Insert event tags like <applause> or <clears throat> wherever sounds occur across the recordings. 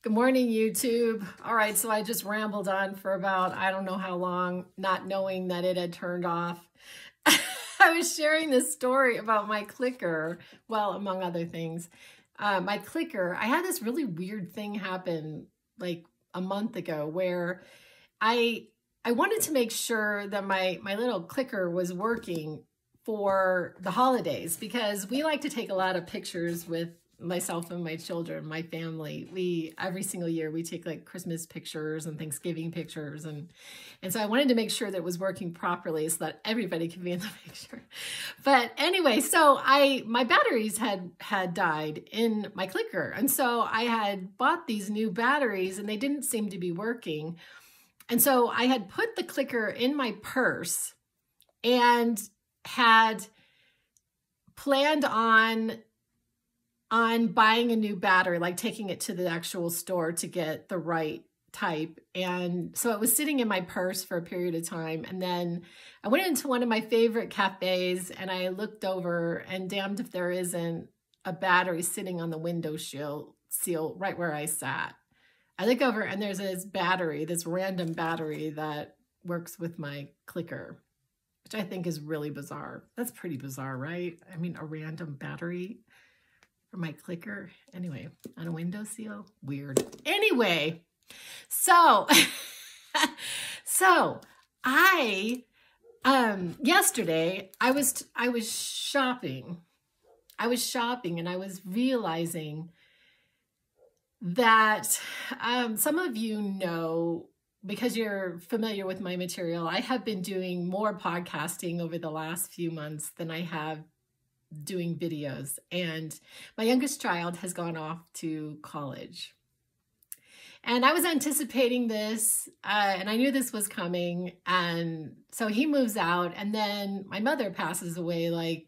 Good morning, YouTube. All right, so I just rambled on for about, I don't know how long, not knowing that it had turned off. <laughs> I was sharing this story about my clicker, well, among other things. Uh, my clicker, I had this really weird thing happen like a month ago where I I wanted to make sure that my my little clicker was working for the holidays because we like to take a lot of pictures with myself and my children, my family, we every single year we take like Christmas pictures and Thanksgiving pictures and and so I wanted to make sure that it was working properly so that everybody could be in the <laughs> picture. But anyway, so I my batteries had had died in my clicker. And so I had bought these new batteries and they didn't seem to be working. And so I had put the clicker in my purse and had planned on on buying a new battery, like taking it to the actual store to get the right type. And so it was sitting in my purse for a period of time. And then I went into one of my favorite cafes and I looked over and damned if there isn't a battery sitting on the window shield seal right where I sat. I look over and there's this battery, this random battery that works with my clicker, which I think is really bizarre. That's pretty bizarre, right? I mean, a random battery for my clicker. Anyway, on a window seal. Weird. Anyway, so, <laughs> so I, um, yesterday I was, I was shopping. I was shopping and I was realizing that um, some of you know because you're familiar with my material, I have been doing more podcasting over the last few months than I have doing videos. And my youngest child has gone off to college. And I was anticipating this, uh, and I knew this was coming. And so he moves out, and then my mother passes away like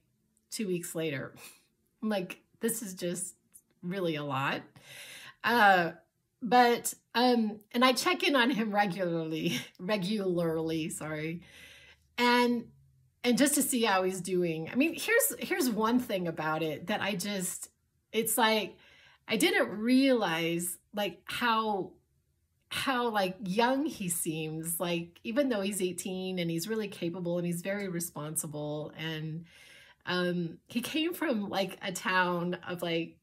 two weeks later. <laughs> I'm like, this is just really a lot. Uh, but um, and I check in on him regularly, <laughs> regularly, sorry. And and just to see how he's doing. I mean, here's here's one thing about it that I just it's like I didn't realize like how how like young he seems like even though he's 18 and he's really capable and he's very responsible and um he came from like a town of like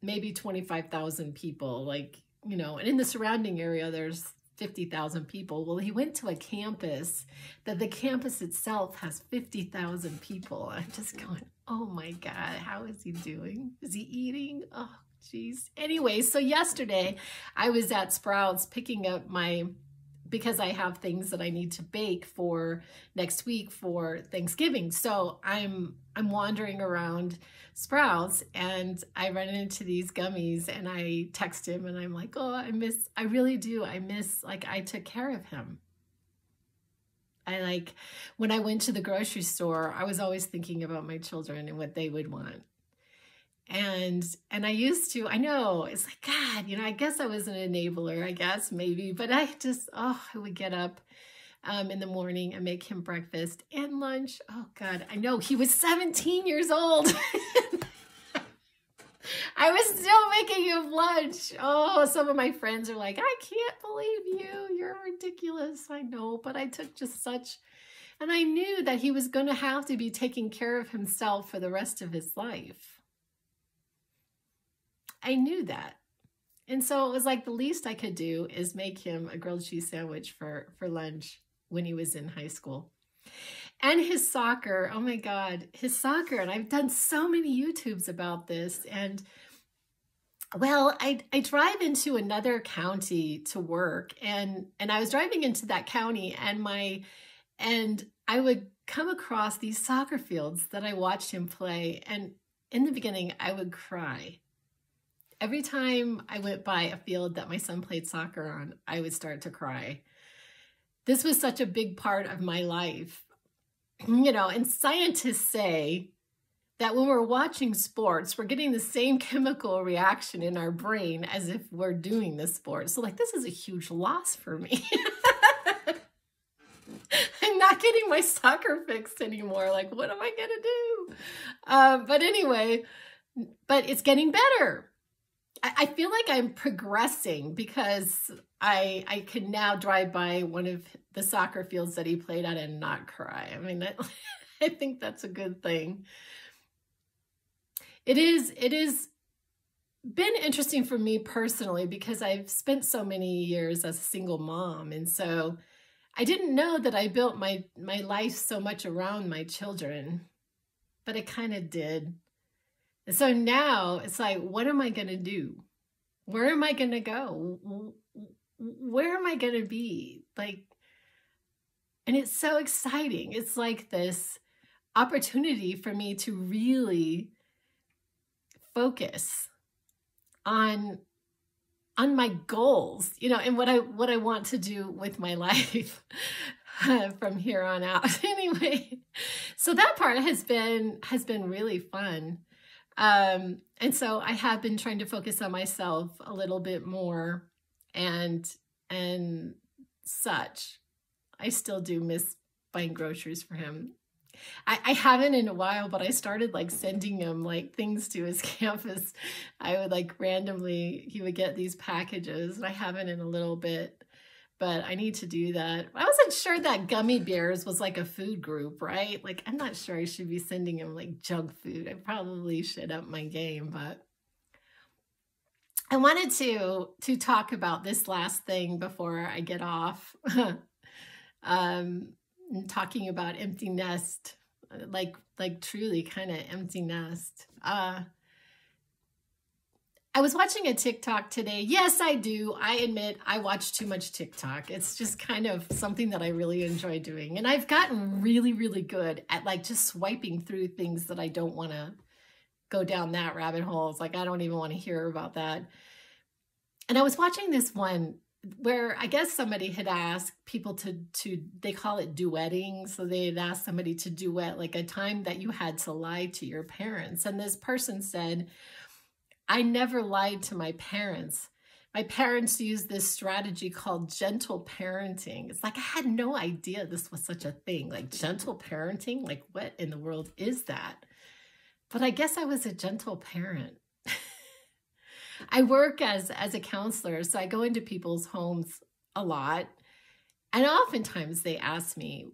maybe 25,000 people like you know and in the surrounding area there's 50,000 people. Well, he went to a campus that the campus itself has 50,000 people. I'm just going, oh my God, how is he doing? Is he eating? Oh, geez. Anyway, so yesterday I was at Sprouts picking up my because I have things that I need to bake for next week for Thanksgiving. So I'm I'm wandering around Sprouts and I run into these gummies and I text him and I'm like, "Oh, I miss I really do. I miss like I took care of him." I like when I went to the grocery store, I was always thinking about my children and what they would want and and i used to i know it's like god you know i guess i was an enabler i guess maybe but i just oh i would get up um, in the morning and make him breakfast and lunch oh god i know he was 17 years old <laughs> I was still making him lunch. Oh, some of my friends are like, I can't believe you. You're ridiculous. I know, but I took just such, and I knew that he was going to have to be taking care of himself for the rest of his life. I knew that. And so it was like the least I could do is make him a grilled cheese sandwich for, for lunch when he was in high school. And his soccer, oh my God, his soccer. And I've done so many YouTubes about this. And well, I, I drive into another county to work and, and I was driving into that county and my, and I would come across these soccer fields that I watched him play. And in the beginning, I would cry every time I went by a field that my son played soccer on, I would start to cry. This was such a big part of my life. You know, and scientists say that when we're watching sports, we're getting the same <laughs> chemical reaction in our brain as if we're doing the sport. So, like, this is a huge loss for me. <laughs> I'm not getting my soccer fixed anymore. Like, what am I going to do? Uh, but anyway, but it's getting better I feel like I'm progressing because I I can now drive by one of the soccer fields that he played at and not cry. I mean, I, <laughs> I think that's a good thing. It is it is been interesting for me personally because I've spent so many years as a single mom and so I didn't know that I built my my life so much around my children but I kind of did. So now it's like what am I going to do? Where am I going to go? Where am I going to be? Like and it's so exciting. It's like this opportunity for me to really focus on on my goals you know and what i what i want to do with my <laughs> life uh, from here on out <laughs> anyway so that part has been has been really fun um and so i have been trying to focus on myself a little bit more and and such i still do miss buying groceries for him I, I haven't in a while, but I started like sending him like things to his <laughs> campus. I would like randomly, he would get these packages. And I haven't in a little bit, but I need to do that. I wasn't sure that gummy bears was like a food group, right? Like, I'm not sure I should be sending him like junk food. I probably should up my game, but I wanted to to talk about this last thing before I get off. <laughs> um, talking about empty nest, like like truly kind of empty nest. Uh, I was watching a TikTok today. Yes, I do. I admit I watch too much TikTok. It's just kind of something that I really enjoy doing. And I've gotten really, really good at like just swiping through things that I don't want to go down that rabbit hole. It's like I don't even want to hear about that. And I was watching this one where I guess somebody had asked people to to they call it duetting. So they had asked somebody to duet like a time that you had to lie to your parents. And this person said, I never lied to my parents. My parents used this strategy called gentle parenting. It's like I had no idea this was such a thing. Like gentle parenting? Like what in the world is that? But I guess I was a gentle parent. <laughs> I work as as a counselor, so I go into people's homes a lot. And oftentimes they ask me,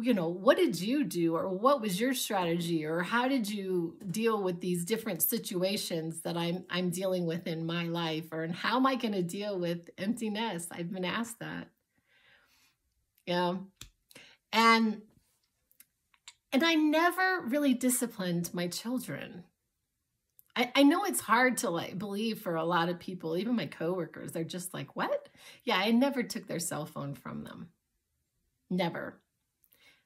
you know, what did you do or what was your strategy or how did you deal with these different situations that I'm I'm dealing with in my life or and how am I going to deal with emptiness? I've been asked that. Yeah. And and I never really disciplined my children. I, I know it's hard to like believe for a lot of people, even my coworkers, they're just like, what? Yeah, I never took their cell phone from them. Never.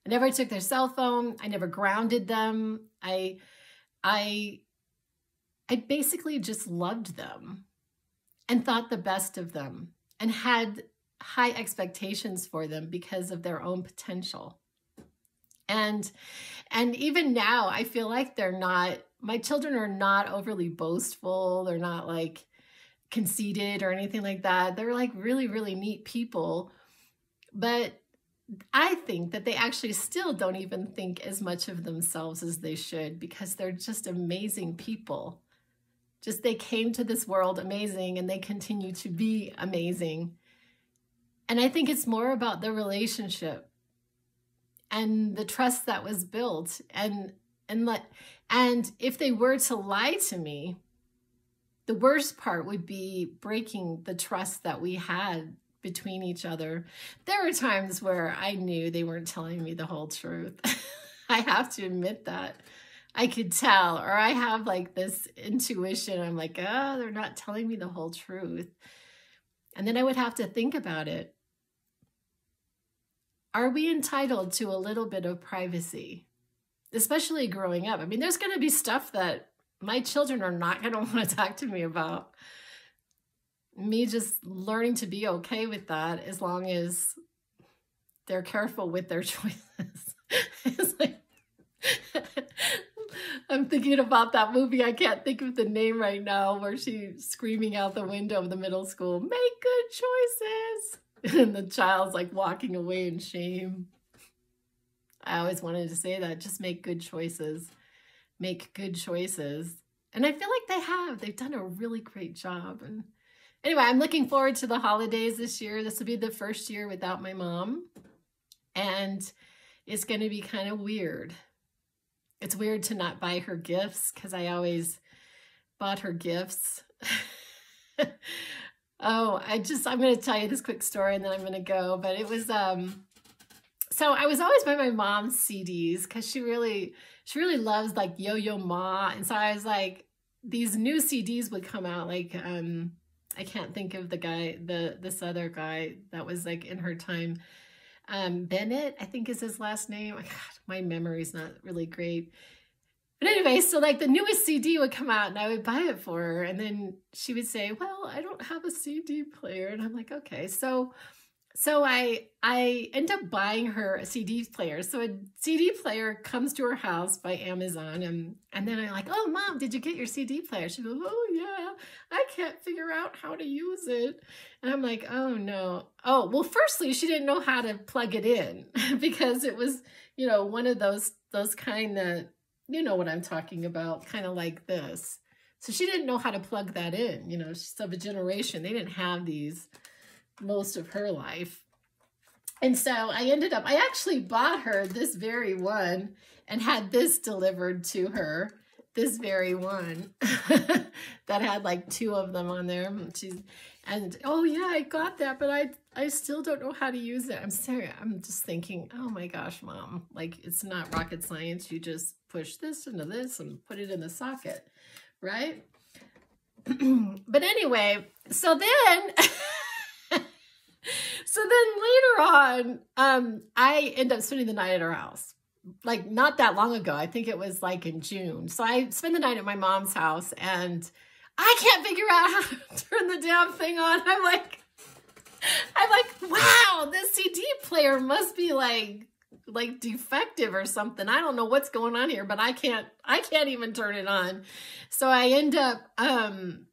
I never took their cell phone. I never grounded them. I I I basically just loved them and thought the best of them and had high expectations for them because of their own potential. And and even now I feel like they're not my children are not overly boastful. They're not like conceited or anything like that. They're like really, really neat people. But I think that they actually still don't even think as much of themselves as they should because they're just amazing people. Just they came to this world amazing and they continue to be amazing. And I think it's more about the relationship and the trust that was built and and let and if they were to lie to me, the worst part would be breaking the trust that we had between each other. There were times where I knew they weren't telling me the whole truth. <laughs> I have to admit that. I could tell, or I have like this intuition. I'm like, oh, they're not telling me the whole truth. And then I would have to think about it. Are we entitled to a little bit of privacy? Especially growing up. I mean, there's going to be stuff that my children are not going <laughs> to want to talk to me about. Me just learning to be okay with that as long as they're careful with their <laughs> choices. it's like, <laughs> I'm thinking about that movie. I can't think of the name right now where she's screaming out the window of the middle school, make good choices. And the child's like walking away in shame. I always wanted to say that. Just make good choices. Make good choices. And I feel like they have. They've done a really great job. And anyway, I'm looking forward to the holidays this year. This will be the first year without my mom. And it's going to be kind of weird. It's weird to not buy her gifts because I always bought her gifts. <laughs> oh, I just, I'm going to tell you this quick story and then I'm going to go. But it was, um, so I was always buy my mom's CDs because she really, she really loves like Yo Yo Ma. And so I was like, these new CDs would come out like, um, I can't think of the guy, the this other guy that was like in her time. Um, Bennett, I think is his last name. My god, my memory's not really great. But anyway, so like the newest CD would come out and I would buy it for her. And then she would say, Well, I don't have a CD player. And I'm like, okay. So so I I end up buying her a CD player. So a CD player comes to her house by Amazon, and and then I'm like, "Oh, mom, did you get your CD player?" She goes, "Oh yeah, I can't figure out how to use it." And I'm like, "Oh no, oh well." Firstly, she didn't know how to plug it in <laughs> because it was you know one of those those kind of you know what I'm talking about, kind of like this. So she didn't know how to plug that in. You know, she's of a generation they didn't have these most of her life. And so I ended up, I actually bought her this very one and had this delivered to her, this very one <laughs> that had like two of them on there. She's, and oh yeah, I got that, but I I still don't know how to use it. I'm sorry. I'm just thinking, oh my gosh, mom, like it's not rocket science. You just push this into this and put it in the socket, right? <clears throat> but anyway, so then <laughs> <laughs> so then later on, um, I end up spending the night at her house. Like not that long ago. I think it was like in June. So I spend the night at my mom's house and I can't figure out <laughs> how to turn the damn thing on. I'm like, I'm like, wow, this CD player must be like like defective or something. I don't know what's going on here, but I can't I can't even turn it on. So I end up um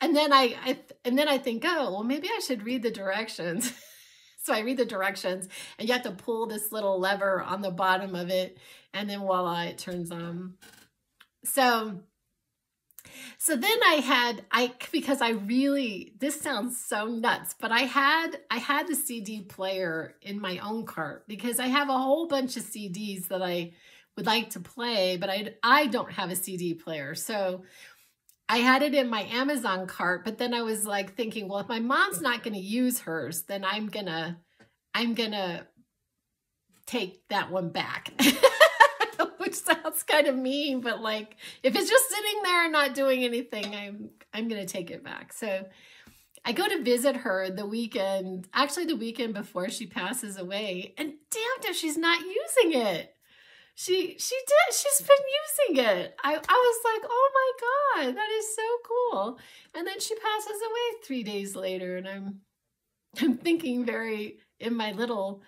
and then I, I and then I think, oh, well, maybe I should read the directions. <laughs> so I read the directions, and you have to pull this little lever on the bottom of it, and then voila, it turns on. So, so then I had I because I really this sounds so nuts, but I had I had the CD player in my own cart because I have a whole bunch of CDs that I would like to play, but I I don't have a CD player. So I had it in my Amazon cart, but then I was like thinking, well, if my mom's not going to use hers, then I'm going to I'm going to take that one back. <laughs> Which sounds kind of mean, but like if it's just sitting there and not doing anything, I'm I'm going to take it back. So I go to visit her the weekend, actually the weekend before she passes away, and damn if she's not using it she she did she's been using it. I i was like oh my god that is so cool. And then she passes away three days later and i'm <laughs> i'm thinking very in my little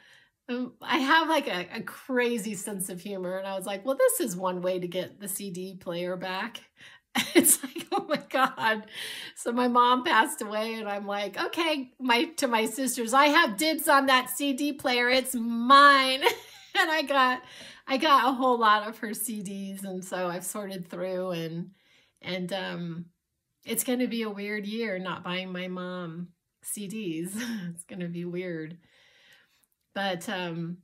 um, i have like a, a crazy sense of humor and i was like well this is one way to get the cd player back. <laughs> It's like oh my god. So my mom passed away and i'm like okay my to my sisters i have dibs on that cd player. It's mine. <laughs> And i got I got a whole lot of her CDs, and so I've sorted through, and and um, it's going to be a weird year not buying my mom CDs. <laughs> it's going to be weird, but um,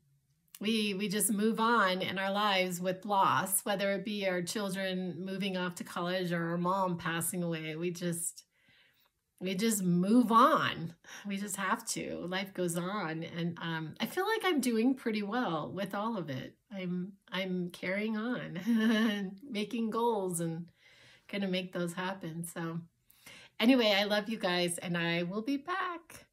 we we just move on in our lives with loss, whether it be our children moving off to college or our mom passing away. We just we just move on. We just have to. Life goes on, and um, I feel like I'm doing pretty well with all of it. I'm I'm carrying on, and <laughs> making goals, and gonna make those happen. So, anyway, I love you guys, and I will be back.